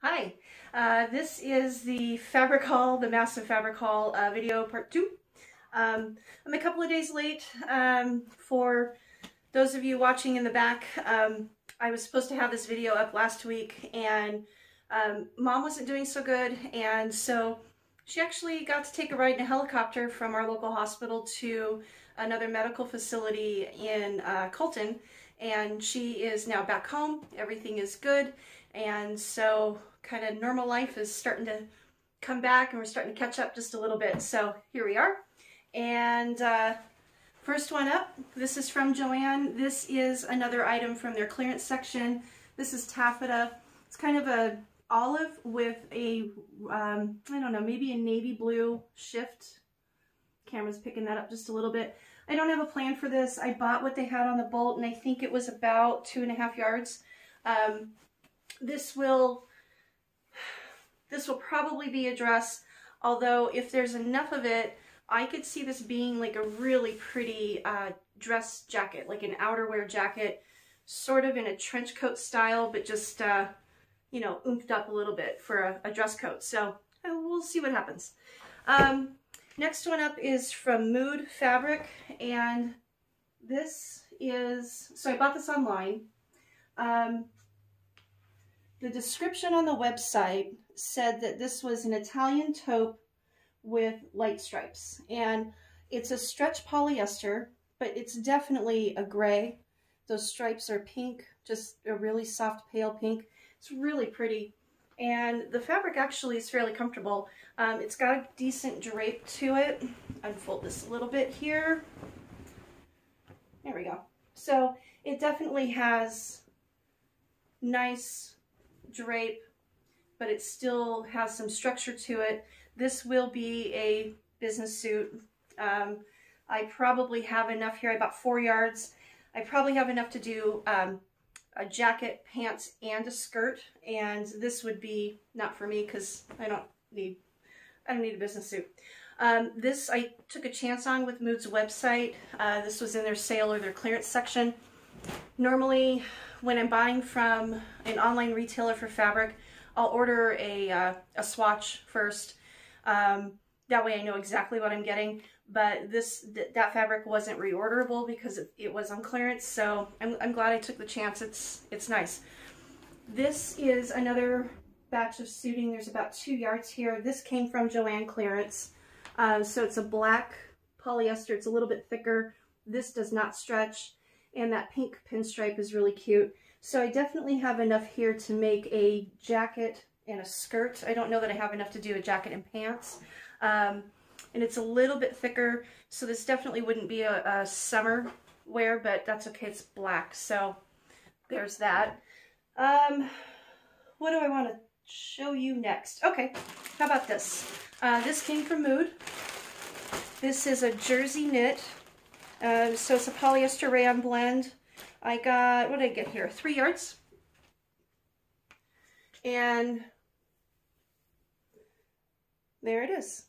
Hi, uh, this is the fabric haul, the massive fabric haul uh, video part two. Um, I'm a couple of days late um, for those of you watching in the back. Um, I was supposed to have this video up last week and um, mom wasn't doing so good and so she actually got to take a ride in a helicopter from our local hospital to another medical facility in uh, Colton and she is now back home. Everything is good and so kind of normal life is starting to come back and we're starting to catch up just a little bit. So here we are. And uh, first one up, this is from Joann. This is another item from their clearance section. This is taffeta. It's kind of a olive with a um, I don't know, maybe a navy blue shift. Camera's picking that up just a little bit. I don't have a plan for this. I bought what they had on the bolt and I think it was about two and a half yards. Um, this will this will probably be a dress, although if there's enough of it, I could see this being like a really pretty uh, dress jacket, like an outerwear jacket, sort of in a trench coat style, but just, uh, you know, oomphed up a little bit for a, a dress coat. So uh, we'll see what happens. Um, next one up is from Mood Fabric, and this is, so I bought this online. Um, the description on the website said that this was an Italian taupe with light stripes. And it's a stretch polyester, but it's definitely a gray. Those stripes are pink, just a really soft pale pink. It's really pretty. And the fabric actually is fairly comfortable. Um, it's got a decent drape to it. Unfold this a little bit here. There we go. So it definitely has nice drape, but it still has some structure to it. This will be a business suit. Um, I probably have enough here. I bought four yards. I probably have enough to do um, a jacket, pants, and a skirt. And this would be not for me because I don't need I don't need a business suit. Um, this I took a chance on with Mood's website. Uh, this was in their sale or their clearance section. Normally, when I'm buying from an online retailer for fabric, I'll order a, uh, a swatch first. Um, that way I know exactly what I'm getting. But this th that fabric wasn't reorderable because it, it was on clearance, so I'm, I'm glad I took the chance. It's, it's nice. This is another batch of suiting. There's about two yards here. This came from Joann Clearance. Uh, so it's a black polyester. It's a little bit thicker. This does not stretch and that pink pinstripe is really cute. So I definitely have enough here to make a jacket and a skirt. I don't know that I have enough to do a jacket and pants. Um, and it's a little bit thicker, so this definitely wouldn't be a, a summer wear, but that's okay, it's black, so there's that. Um, what do I want to show you next? Okay, how about this? Uh, this came from Mood. This is a jersey knit um, so it's a polyester rayon blend. I got, what did I get here? Three yards. And there it is.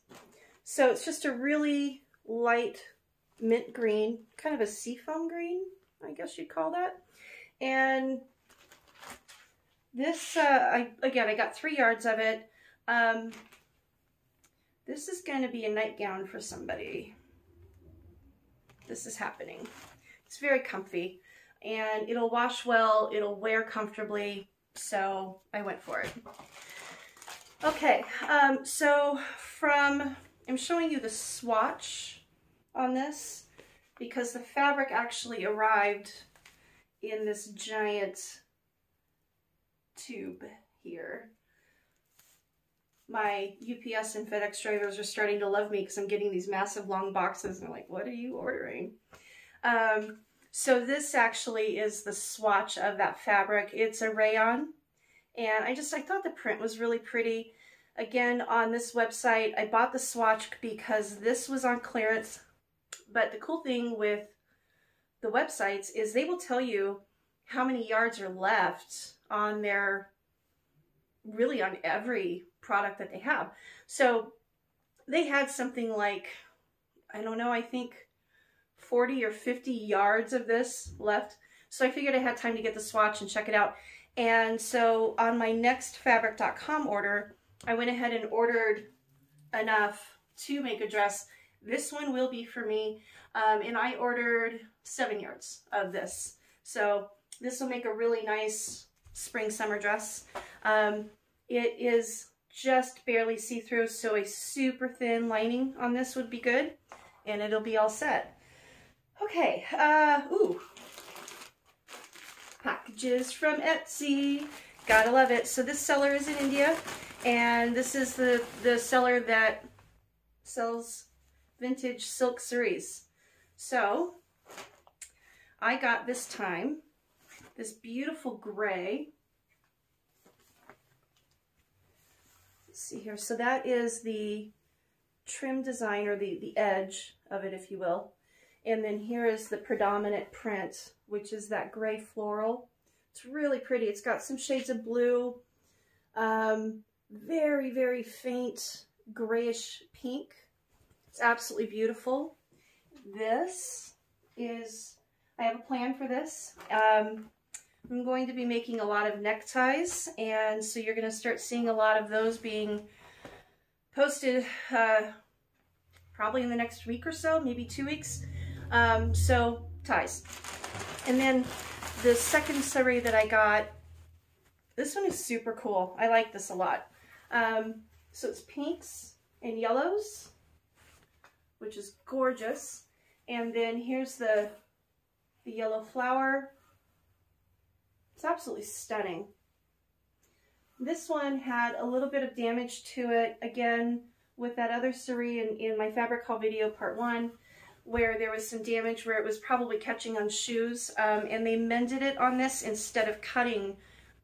So it's just a really light mint green, kind of a seafoam green, I guess you'd call that. And this, uh, I again, I got three yards of it. Um, this is going to be a nightgown for somebody this is happening. It's very comfy and it'll wash well, it'll wear comfortably, so I went for it. Okay, um, so from, I'm showing you the swatch on this because the fabric actually arrived in this giant tube here my UPS and FedEx drivers are starting to love me because I'm getting these massive long boxes and they're like, what are you ordering? Um, so this actually is the swatch of that fabric. It's a rayon and I just, I thought the print was really pretty. Again, on this website, I bought the swatch because this was on clearance. But the cool thing with the websites is they will tell you how many yards are left on their, really on every product that they have. So they had something like, I don't know, I think 40 or 50 yards of this left. So I figured I had time to get the swatch and check it out. And so on my next fabric.com order, I went ahead and ordered enough to make a dress. This one will be for me. Um, and I ordered seven yards of this. So this will make a really nice spring summer dress. Um, it is just barely see-through, so a super thin lining on this would be good, and it'll be all set. Okay, uh, ooh. Packages from Etsy. Gotta love it. So this seller is in India, and this is the, the seller that sells vintage silk saris. So, I got this time this beautiful gray. Let's see here. So that is the trim design or the, the edge of it, if you will. And then here is the predominant print, which is that gray floral. It's really pretty. It's got some shades of blue, um, very, very faint grayish pink. It's absolutely beautiful. This is, I have a plan for this. Um, I'm going to be making a lot of neckties, and so you're going to start seeing a lot of those being posted uh, probably in the next week or so, maybe two weeks. Um, so, ties. And then the second sari that I got, this one is super cool. I like this a lot. Um, so it's pinks and yellows, which is gorgeous. And then here's the, the yellow flower it's absolutely stunning. This one had a little bit of damage to it, again, with that other sari in, in my fabric haul video part one, where there was some damage where it was probably catching on shoes, um, and they mended it on this instead of cutting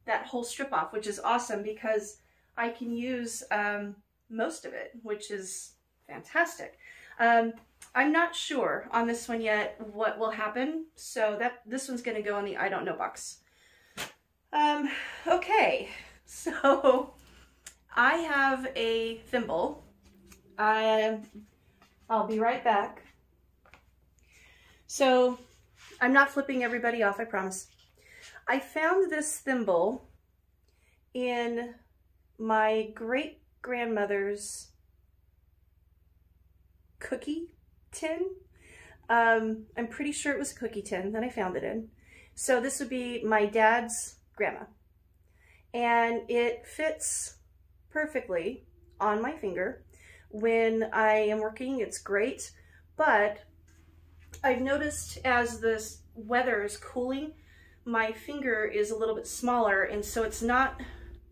that whole strip off, which is awesome because I can use um, most of it, which is fantastic. Um, I'm not sure on this one yet what will happen, so that this one's going to go in the I don't know box. Um, okay, so I have a thimble. I, I'll be right back. So I'm not flipping everybody off, I promise. I found this thimble in my great grandmother's cookie tin. Um, I'm pretty sure it was cookie tin that I found it in. So this would be my dad's grandma. And it fits perfectly on my finger. When I am working, it's great, but I've noticed as this weather is cooling, my finger is a little bit smaller, and so it's not,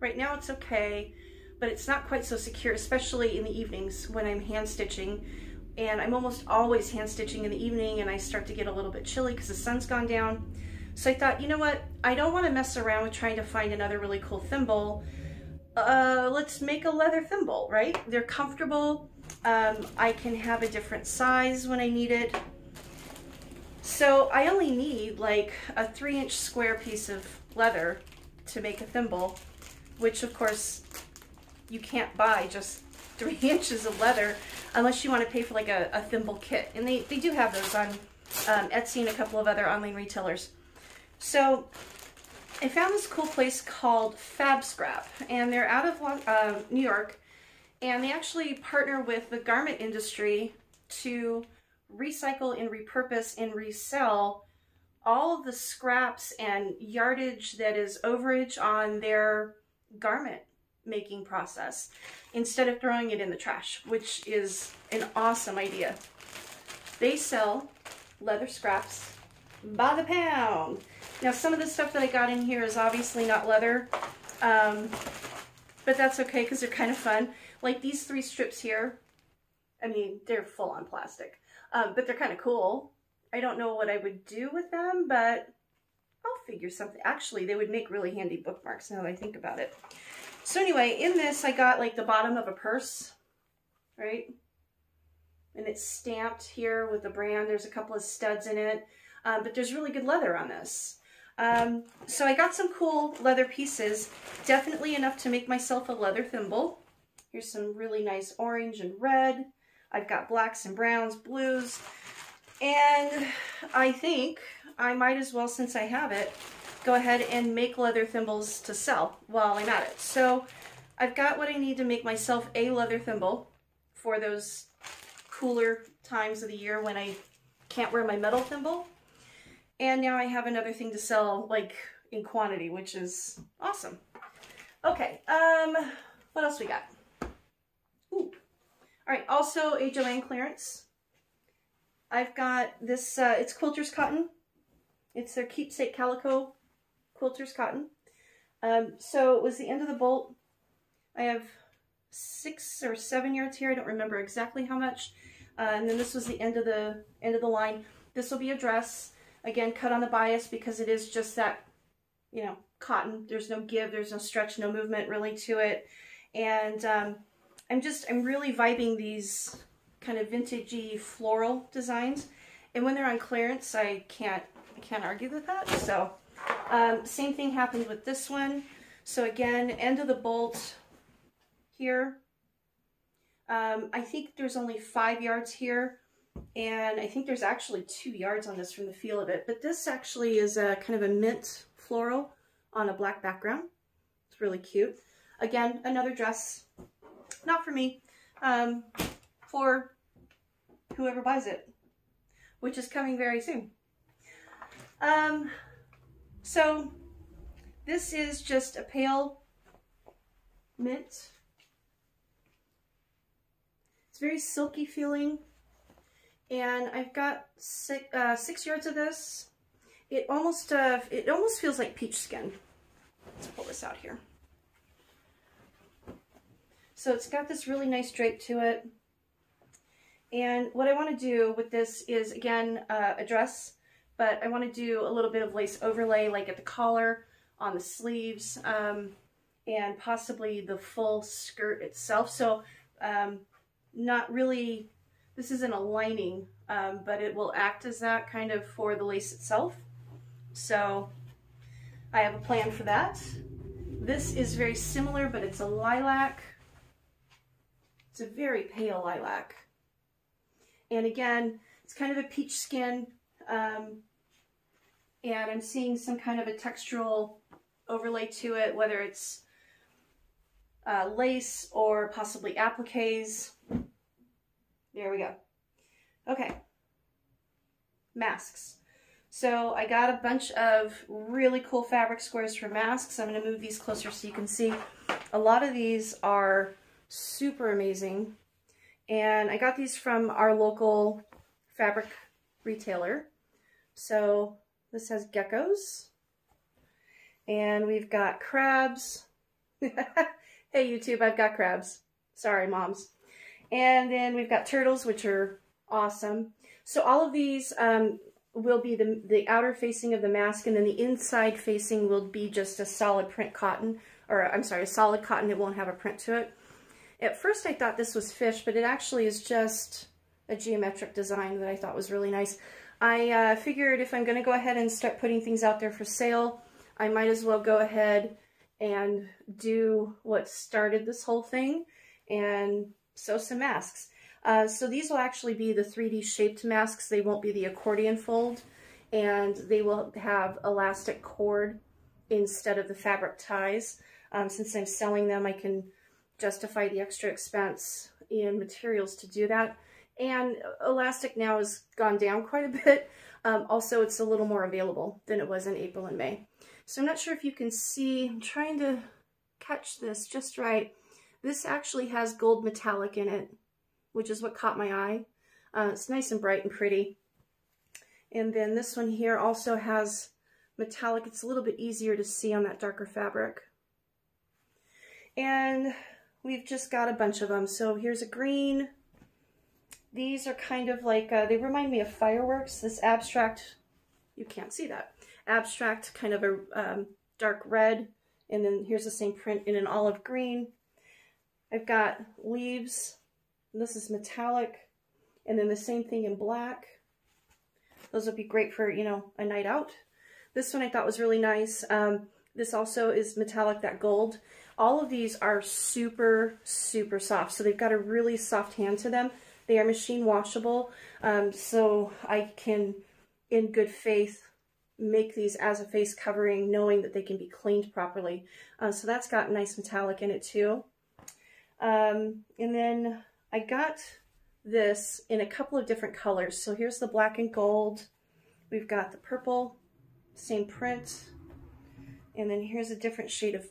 right now it's okay, but it's not quite so secure, especially in the evenings when I'm hand stitching. And I'm almost always hand stitching in the evening, and I start to get a little bit chilly because the sun's gone down. So I thought, you know what? I don't want to mess around with trying to find another really cool thimble. Uh, let's make a leather thimble, right? They're comfortable. Um, I can have a different size when I need it. So I only need like a three inch square piece of leather to make a thimble, which of course you can't buy just three inches of leather unless you want to pay for like a, a thimble kit. And they, they do have those on um, Etsy and a couple of other online retailers. So I found this cool place called Fab Scrap, and they're out of uh, New York, and they actually partner with the garment industry to recycle and repurpose and resell all the scraps and yardage that is overage on their garment making process instead of throwing it in the trash, which is an awesome idea. They sell leather scraps by the pound. Now some of the stuff that I got in here is obviously not leather, um, but that's okay because they're kind of fun. Like these three strips here, I mean, they're full on plastic, um, but they're kind of cool. I don't know what I would do with them, but I'll figure something. Actually, they would make really handy bookmarks now that I think about it. So anyway, in this, I got like the bottom of a purse, right? And it's stamped here with the brand. There's a couple of studs in it, um, but there's really good leather on this. Um, so I got some cool leather pieces, definitely enough to make myself a leather thimble. Here's some really nice orange and red. I've got blacks and browns, blues, and I think I might as well, since I have it, go ahead and make leather thimbles to sell while I'm at it. So I've got what I need to make myself a leather thimble for those cooler times of the year when I can't wear my metal thimble. And now I have another thing to sell like in quantity, which is awesome. Okay, um, what else we got? Ooh. All right, also a Joann clearance. I've got this, uh, it's Quilter's Cotton. It's their Keepsake Calico Quilter's Cotton. Um, so it was the end of the bolt. I have six or seven yards here. I don't remember exactly how much. Uh, and then this was the end of the end of the line. This will be a dress. Again, cut on the bias because it is just that, you know, cotton. There's no give, there's no stretch, no movement really to it. And um, I'm just, I'm really vibing these kind of vintagey floral designs. And when they're on clearance, I can't, I can't argue with that. So um, same thing happened with this one. So again, end of the bolt here. Um, I think there's only five yards here. And I think there's actually two yards on this from the feel of it. But this actually is a kind of a mint floral on a black background. It's really cute. Again, another dress. Not for me. Um, for whoever buys it, which is coming very soon. Um, so this is just a pale mint. It's very silky feeling. And I've got six, uh, six yards of this. It almost, uh, it almost feels like peach skin. Let's pull this out here. So it's got this really nice drape to it. And what I want to do with this is, again, uh, a dress, but I want to do a little bit of lace overlay, like at the collar, on the sleeves, um, and possibly the full skirt itself. So um, not really, this isn't a lining, um, but it will act as that kind of for the lace itself. So I have a plan for that. This is very similar, but it's a lilac. It's a very pale lilac. And again, it's kind of a peach skin. Um, and I'm seeing some kind of a textural overlay to it, whether it's uh, lace or possibly appliques. There we go. Okay. Masks. So I got a bunch of really cool fabric squares for masks. I'm going to move these closer so you can see. A lot of these are super amazing. And I got these from our local fabric retailer. So this has geckos. And we've got crabs. hey YouTube, I've got crabs. Sorry, moms. And then we've got turtles, which are awesome. So all of these um, will be the, the outer facing of the mask, and then the inside facing will be just a solid print cotton, or I'm sorry, a solid cotton. It won't have a print to it. At first I thought this was fish, but it actually is just a geometric design that I thought was really nice. I uh, figured if I'm going to go ahead and start putting things out there for sale, I might as well go ahead and do what started this whole thing and sew some masks. Uh, so these will actually be the 3D shaped masks. They won't be the accordion fold and they will have elastic cord instead of the fabric ties. Um, since I'm selling them, I can justify the extra expense in materials to do that. And elastic now has gone down quite a bit. Um, also, it's a little more available than it was in April and May. So I'm not sure if you can see, I'm trying to catch this just right. This actually has gold metallic in it which is what caught my eye. Uh, it's nice and bright and pretty. And then this one here also has metallic. It's a little bit easier to see on that darker fabric. And we've just got a bunch of them. So here's a green. These are kind of like, uh, they remind me of fireworks. This abstract, you can't see that. Abstract, kind of a um, dark red. And then here's the same print in an olive green. I've got leaves this is metallic. And then the same thing in black. Those would be great for, you know, a night out. This one I thought was really nice. Um, this also is metallic, that gold. All of these are super, super soft. So they've got a really soft hand to them. They are machine washable. Um, so I can, in good faith, make these as a face covering knowing that they can be cleaned properly. Uh, so that's got nice metallic in it too. Um, and then I got this in a couple of different colors. So here's the black and gold. We've got the purple, same print. And then here's a different shade of,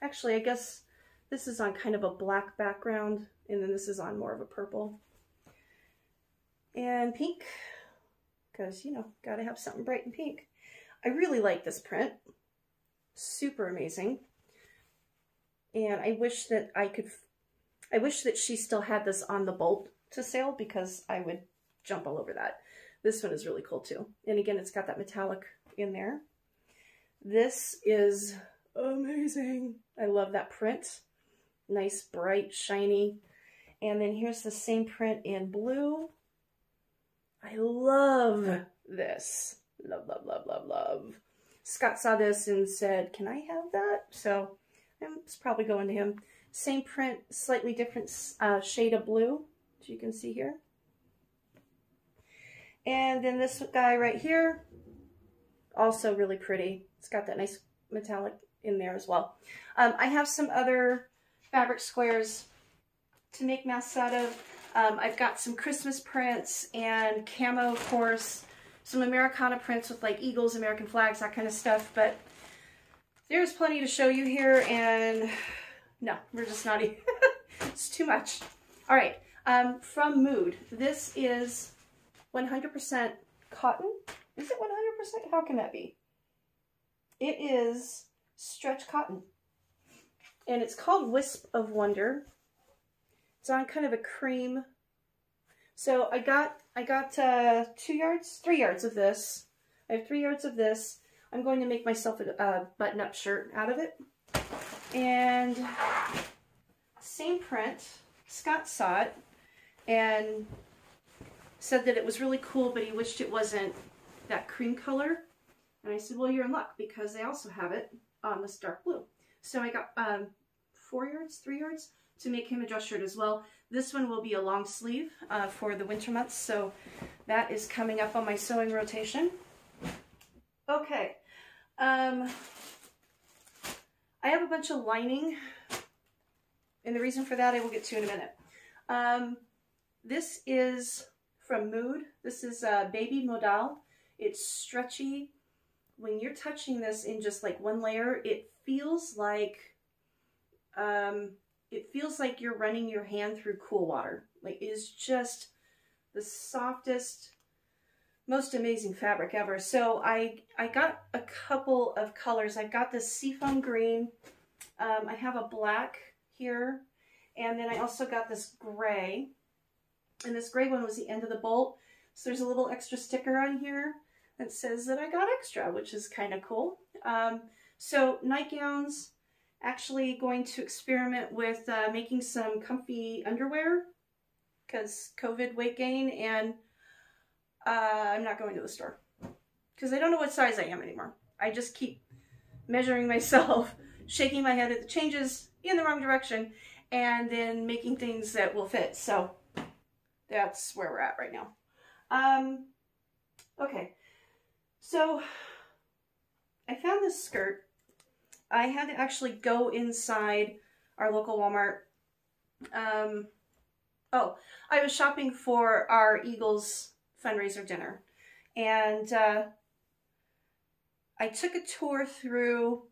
actually I guess this is on kind of a black background and then this is on more of a purple. And pink, because you know, gotta have something bright and pink. I really like this print. Super amazing. And I wish that I could, I wish that she still had this on the bolt to sale because I would jump all over that. This one is really cool too. And again, it's got that metallic in there. This is amazing. I love that print. Nice, bright, shiny. And then here's the same print in blue. I love this. Love, love, love, love, love. Scott saw this and said, can I have that? So it's probably going to him. Same print, slightly different uh, shade of blue, as you can see here. And then this guy right here, also really pretty. It's got that nice metallic in there as well. Um, I have some other fabric squares to make masks out of. Um, I've got some Christmas prints and camo, of course, some Americana prints with like eagles, American flags, that kind of stuff. But there's plenty to show you here, and no, we're just not even, it's too much. All right, um, from Mood, this is 100% cotton. Is it 100%? How can that be? It is stretch cotton. And it's called Wisp of Wonder. It's on kind of a cream. So I got I got uh, two yards, three yards of this. I have three yards of this. I'm going to make myself a, a button-up shirt out of it. And same print. Scott saw it and said that it was really cool, but he wished it wasn't that cream color. And I said, well, you're in luck because they also have it on this dark blue. So I got um, four yards, three yards to make him a dress shirt as well. This one will be a long sleeve uh, for the winter months, so that is coming up on my sewing rotation. Okay, um, I have a bunch of lining, and the reason for that I will get to in a minute. Um, this is from Mood. This is a Baby Modal. It's stretchy. When you're touching this in just like one layer, it feels like um, it feels like you're running your hand through cool water. Like it is just the softest, most amazing fabric ever. So I, I got a couple of colors. I've got this seafoam green. Um, I have a black here. And then I also got this gray. And this gray one was the end of the bolt. So there's a little extra sticker on here that says that I got extra, which is kind of cool. Um, so nightgowns, actually going to experiment with uh, making some comfy underwear because COVID weight gain and uh, I'm not going to the store because I don't know what size I am anymore. I just keep measuring myself, shaking my head at the changes in the wrong direction, and then making things that will fit. So that's where we're at right now. Um, okay, so I found this skirt I had to actually go inside our local Walmart. Um, oh, I was shopping for our Eagles fundraiser dinner. And uh, I took a tour through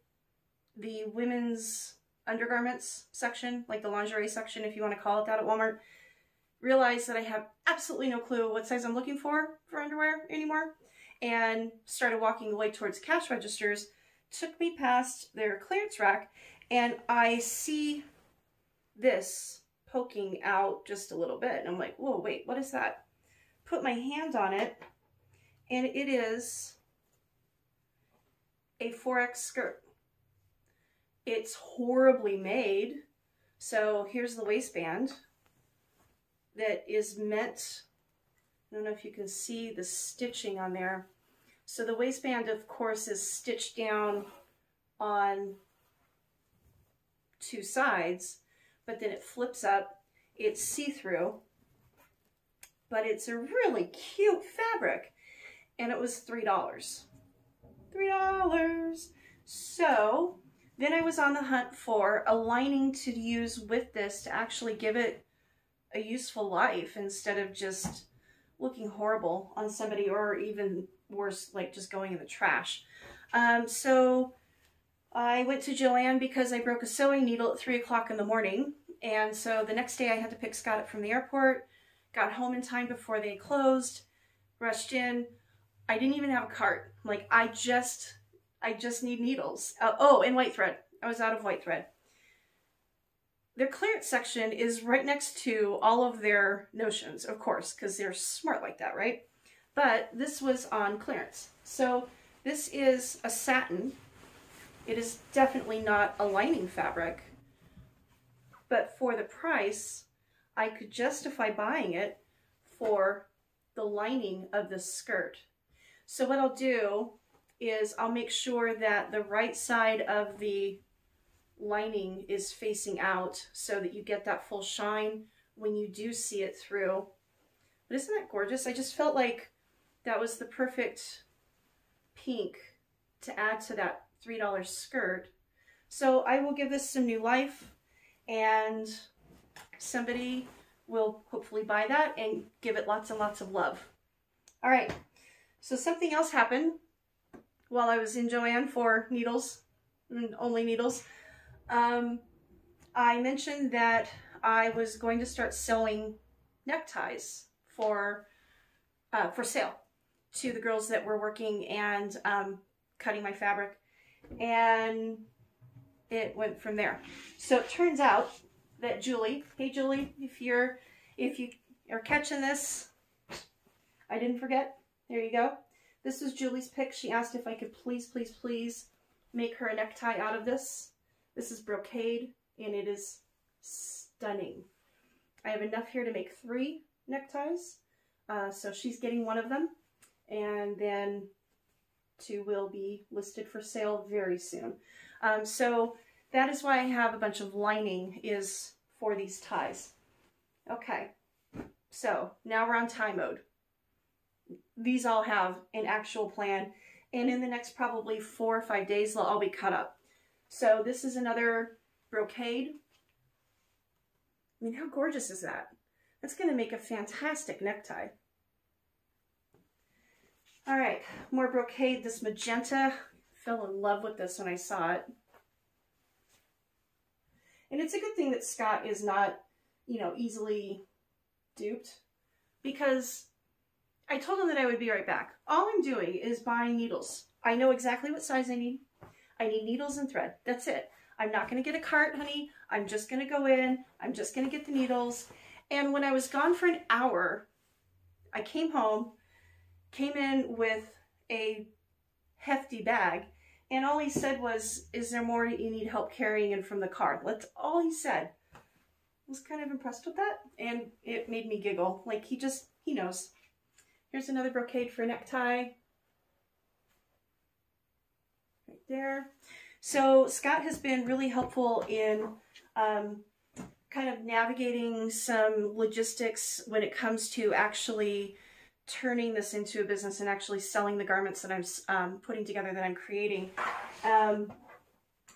the women's undergarments section, like the lingerie section, if you want to call it that at Walmart. Realized that I have absolutely no clue what size I'm looking for for underwear anymore. And started walking away towards cash registers took me past their clearance rack and I see this poking out just a little bit. And I'm like, whoa, wait, what is that? Put my hand on it and it is a 4X skirt. It's horribly made. So here's the waistband that is meant, I don't know if you can see the stitching on there. So the waistband, of course, is stitched down on two sides, but then it flips up. It's see-through, but it's a really cute fabric, and it was $3. $3. So then I was on the hunt for a lining to use with this to actually give it a useful life instead of just looking horrible on somebody or even worse, like just going in the trash. Um, so I went to Joann because I broke a sewing needle at 3 o'clock in the morning. And so the next day I had to pick Scott up from the airport, got home in time before they closed, rushed in. I didn't even have a cart. Like I just, I just need needles. Uh, oh, and white thread. I was out of white thread. Their clearance section is right next to all of their notions, of course, because they're smart like that, right? But this was on clearance. So this is a satin. It is definitely not a lining fabric, but for the price, I could justify buying it for the lining of the skirt. So what I'll do is I'll make sure that the right side of the lining is facing out so that you get that full shine when you do see it through. But isn't that gorgeous? I just felt like that was the perfect pink to add to that $3 skirt. So I will give this some new life and somebody will hopefully buy that and give it lots and lots of love. All right, so something else happened while I was in Joann for needles, and only needles. Um, I mentioned that I was going to start sewing neckties for uh, for sale to the girls that were working and um, cutting my fabric. And it went from there. So it turns out that Julie, hey Julie, if you're if you are catching this, I didn't forget. There you go. This was Julie's pick. She asked if I could please, please, please make her a necktie out of this. This is brocade and it is stunning. I have enough here to make three neckties. Uh, so she's getting one of them and then two will be listed for sale very soon. Um, so that is why I have a bunch of lining is for these ties. Okay, so now we're on tie mode. These all have an actual plan and in the next probably four or five days they'll all be cut up. So this is another brocade. I mean, how gorgeous is that? That's going to make a fantastic necktie. All right, more brocade, this magenta. Fell in love with this when I saw it. And it's a good thing that Scott is not, you know, easily duped because I told him that I would be right back. All I'm doing is buying needles. I know exactly what size I need. I need needles and thread. That's it. I'm not going to get a cart, honey. I'm just going to go in. I'm just going to get the needles. And when I was gone for an hour, I came home, came in with a hefty bag and all he said was, is there more you need help carrying in from the car? That's all he said. I was kind of impressed with that and it made me giggle. Like he just, he knows. Here's another brocade for a necktie. Right there. So Scott has been really helpful in um, kind of navigating some logistics when it comes to actually turning this into a business and actually selling the garments that I'm um, putting together that I'm creating. Um,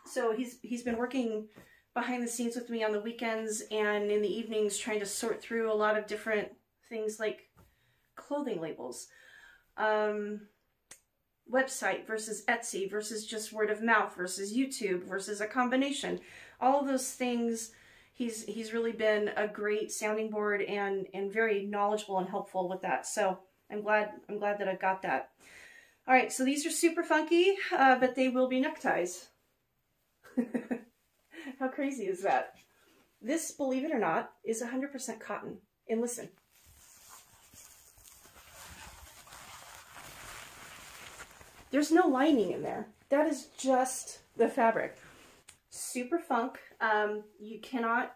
so he's he's been working behind the scenes with me on the weekends and in the evenings trying to sort through a lot of different things like clothing labels, um, website versus Etsy versus just word of mouth versus YouTube versus a combination. All of those things he's he's really been a great sounding board and and very knowledgeable and helpful with that. So I'm glad I'm glad that I've got that. All right, so these are super funky, uh, but they will be neckties. How crazy is that? This, believe it or not, is 100% cotton. And listen. There's no lining in there. That is just the fabric super funk. Um, you cannot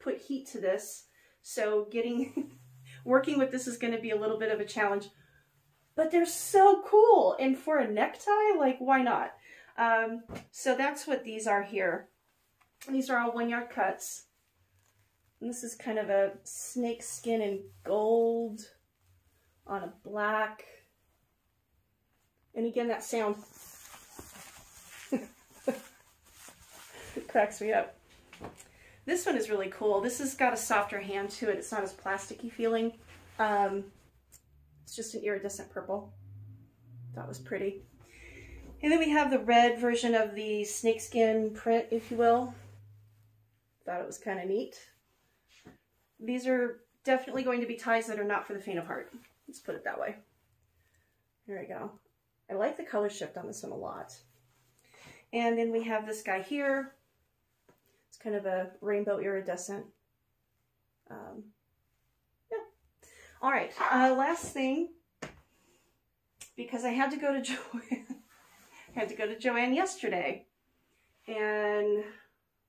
put heat to this. So getting, working with this is going to be a little bit of a challenge. But they're so cool. And for a necktie, like, why not? Um, so that's what these are here. These are all one yard cuts. And this is kind of a snake skin and gold on a black. And again, that sound cracks me up. This one is really cool. This has got a softer hand to it. It's not as plasticky feeling. Um, it's just an iridescent purple. That was pretty. And then we have the red version of the snakeskin print, if you will. Thought it was kind of neat. These are definitely going to be ties that are not for the faint of heart. Let's put it that way. There we go. I like the color shift on this one a lot. And then we have this guy here. It's kind of a rainbow iridescent. Um, yeah. All right, uh, last thing, because I had to go to Joann, had to go to Joann yesterday, and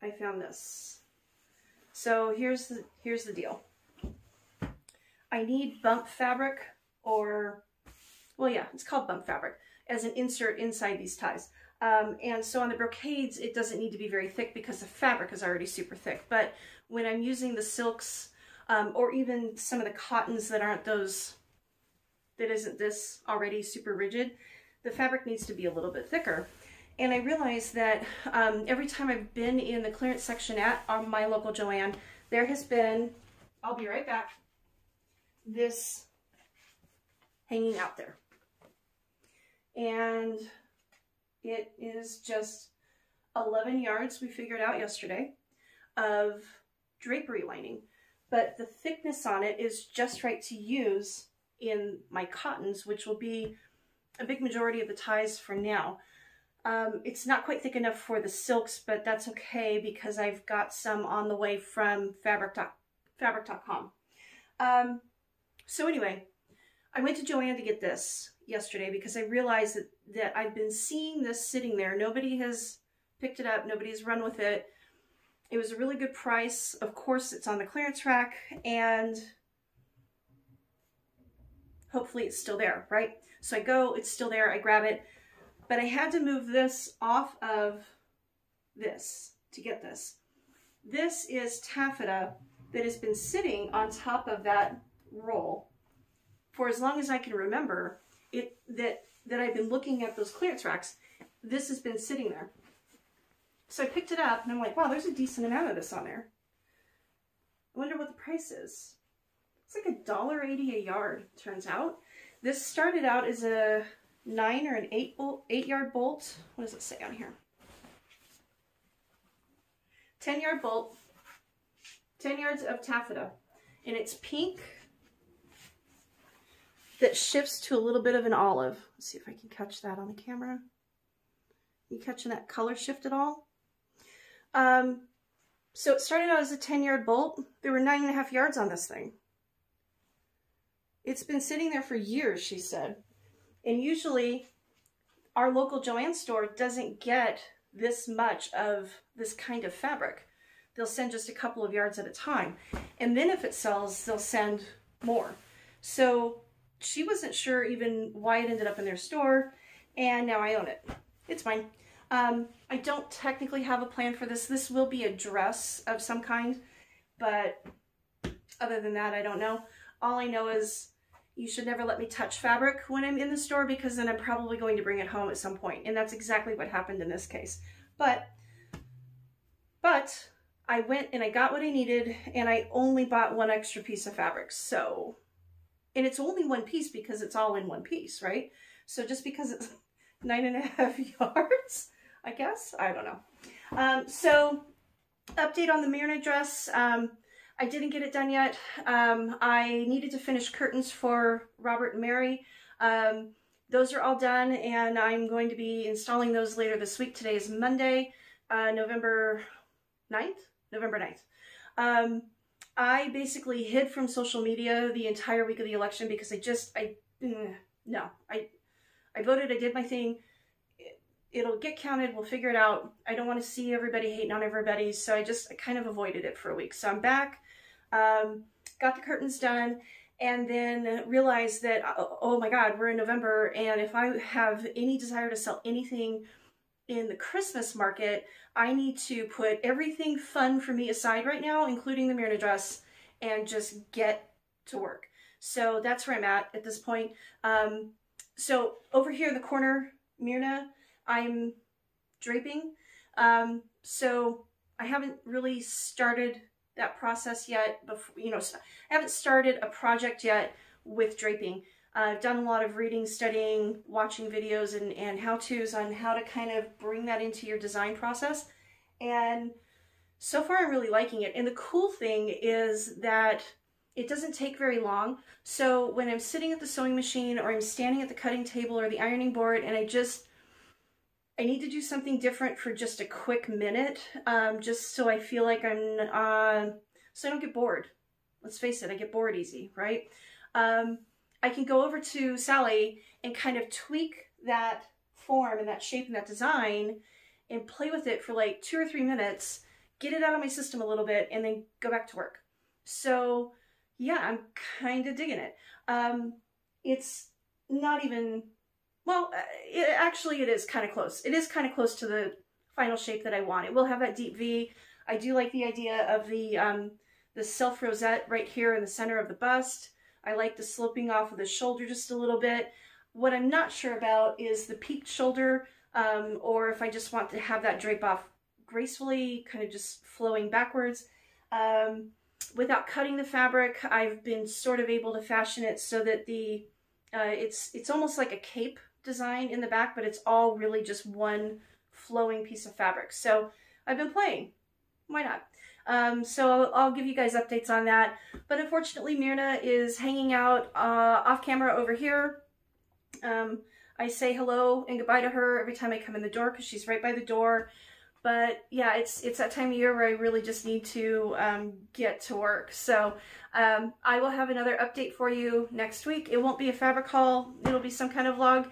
I found this. So here's the here's the deal. I need bump fabric or, well, yeah, it's called bump fabric as an insert inside these ties. Um, and so on the brocades, it doesn't need to be very thick because the fabric is already super thick. But when I'm using the silks um, or even some of the cottons that aren't those, that isn't this already super rigid, the fabric needs to be a little bit thicker. And I realized that um, every time I've been in the clearance section at my local Joann, there has been, I'll be right back, this hanging out there. And it is just 11 yards we figured out yesterday of drapery lining. But the thickness on it is just right to use in my cottons, which will be a big majority of the ties for now. Um, it's not quite thick enough for the silks, but that's okay because I've got some on the way from fabric fabric.com. Fabric um, so anyway, I went to Joann to get this yesterday because I realized that, that I've been seeing this sitting there. Nobody has picked it up. Nobody's run with it. It was a really good price. Of course, it's on the clearance rack and hopefully it's still there, right? So I go, it's still there, I grab it, but I had to move this off of this to get this. This is taffeta that has been sitting on top of that roll for as long as I can remember it that that I've been looking at those clearance racks. This has been sitting there. So I picked it up and I'm like, wow, there's a decent amount of this on there. I wonder what the price is. It's like a dollar eighty a yard, turns out. This started out as a nine or an eight bolt, eight yard bolt. What does it say on here? 10 yard bolt, 10 yards of taffeta. And it's pink that shifts to a little bit of an olive. Let's see if I can catch that on the camera. You catching that color shift at all? Um, so it started out as a 10 yard bolt. There were nine and a half yards on this thing. It's been sitting there for years, she said. And usually our local Joann store doesn't get this much of this kind of fabric. They'll send just a couple of yards at a time. And then if it sells, they'll send more. So she wasn't sure even why it ended up in their store, and now I own it. It's mine. Um, I don't technically have a plan for this. This will be a dress of some kind, but other than that, I don't know. All I know is you should never let me touch fabric when I'm in the store because then I'm probably going to bring it home at some point. And that's exactly what happened in this case. But, but I went and I got what I needed and I only bought one extra piece of fabric. So and it's only one piece because it's all in one piece, right? So just because it's nine and a half yards, I guess, I don't know. Um, so update on the Myrna dress. Um, I didn't get it done yet. Um, I needed to finish curtains for Robert and Mary. Um, those are all done and I'm going to be installing those later this week. Today is Monday, uh, November 9th? November 9th. I basically hid from social media the entire week of the election because I just, I, mm, no, I, I voted, I did my thing. It'll get counted, we'll figure it out. I don't want to see everybody hating on everybody, so I just I kind of avoided it for a week. So I'm back, um, got the curtains done, and then realized that, oh, oh my God, we're in November, and if I have any desire to sell anything in the Christmas market, I need to put everything fun for me aside right now, including the Myrna dress, and just get to work. So that's where I'm at at this point. Um, so over here in the corner, Myrna, I'm draping. Um, so I haven't really started that process yet. Before, you know, I haven't started a project yet with draping. I've done a lot of reading, studying, watching videos and, and how-tos on how to kind of bring that into your design process. And so far I'm really liking it. And the cool thing is that it doesn't take very long. So when I'm sitting at the sewing machine or I'm standing at the cutting table or the ironing board and I just, I need to do something different for just a quick minute, um, just so I feel like I'm, uh, so I don't get bored. Let's face it, I get bored easy, right? Um, I can go over to Sally and kind of tweak that form and that shape and that design and play with it for like two or three minutes, get it out of my system a little bit, and then go back to work. So yeah, I'm kind of digging it. Um, it's not even, well, uh, it, actually it is kind of close. It is kind of close to the final shape that I want. It will have that deep V. I do like the idea of the, um, the self rosette right here in the center of the bust. I like the sloping off of the shoulder just a little bit. What I'm not sure about is the peaked shoulder um, or if I just want to have that drape off gracefully, kind of just flowing backwards. Um, without cutting the fabric, I've been sort of able to fashion it so that the uh, it's it's almost like a cape design in the back, but it's all really just one flowing piece of fabric. So I've been playing. Why not? Um, so I'll, I'll, give you guys updates on that. But unfortunately, Myrna is hanging out uh, off camera over here. Um, I say hello and goodbye to her every time I come in the door because she's right by the door. But yeah, it's it's that time of year where I really just need to um, get to work. So um, I will have another update for you next week. It won't be a fabric haul. It'll be some kind of vlog,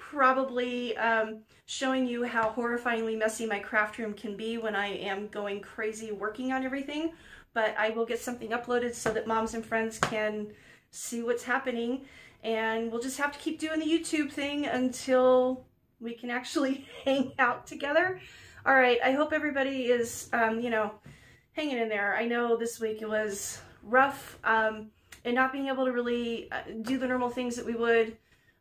probably um, showing you how horrifyingly messy my craft room can be when I am going crazy working on everything. But I will get something uploaded so that moms and friends can see what's happening. And we'll just have to keep doing the YouTube thing until we can actually hang out together. All right, I hope everybody is, um, you know, hanging in there. I know this week it was rough, um, and not being able to really uh, do the normal things that we would,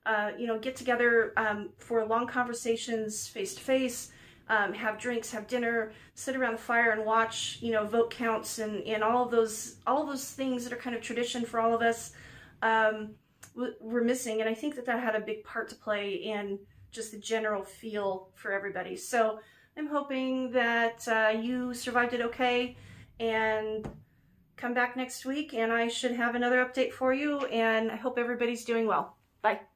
uh, you know, get together um, for long conversations face to face, have drinks, have dinner, sit around the fire and watch, you know, vote counts and, and all of those, all of those things that are kind of tradition for all of us, um, we're missing. And I think that that had a big part to play in just the general feel for everybody. So I'm hoping that uh, you survived it okay and come back next week and I should have another update for you and I hope everybody's doing well. Bye.